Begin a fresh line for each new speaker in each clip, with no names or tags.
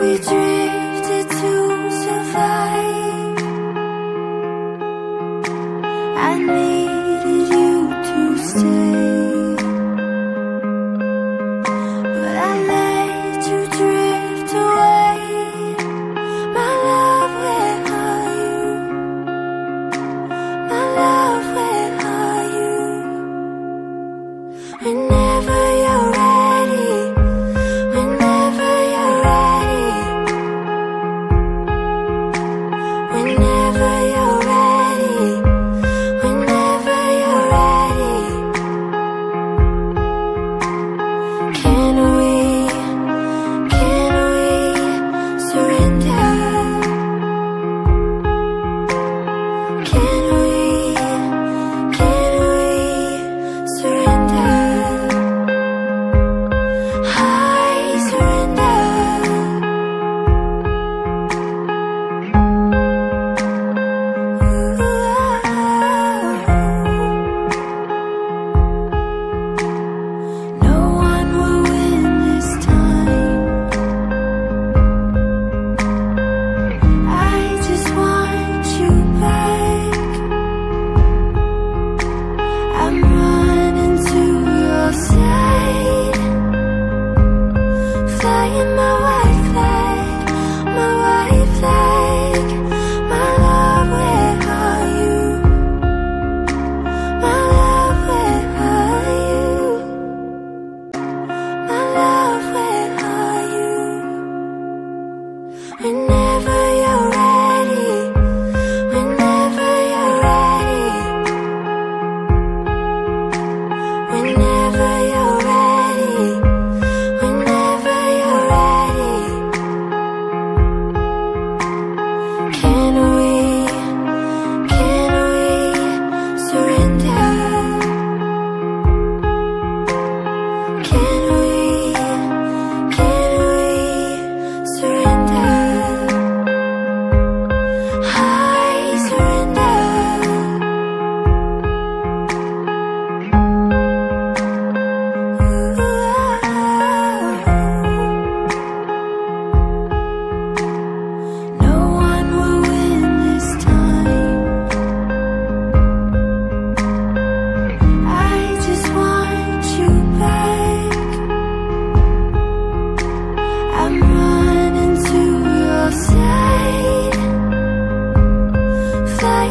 We drifted to survive. I needed you to stay,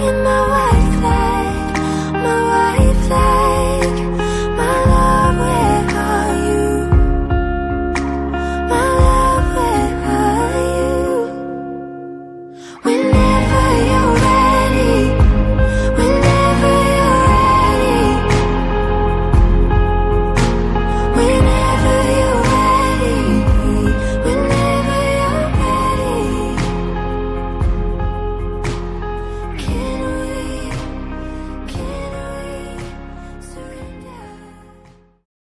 in my world.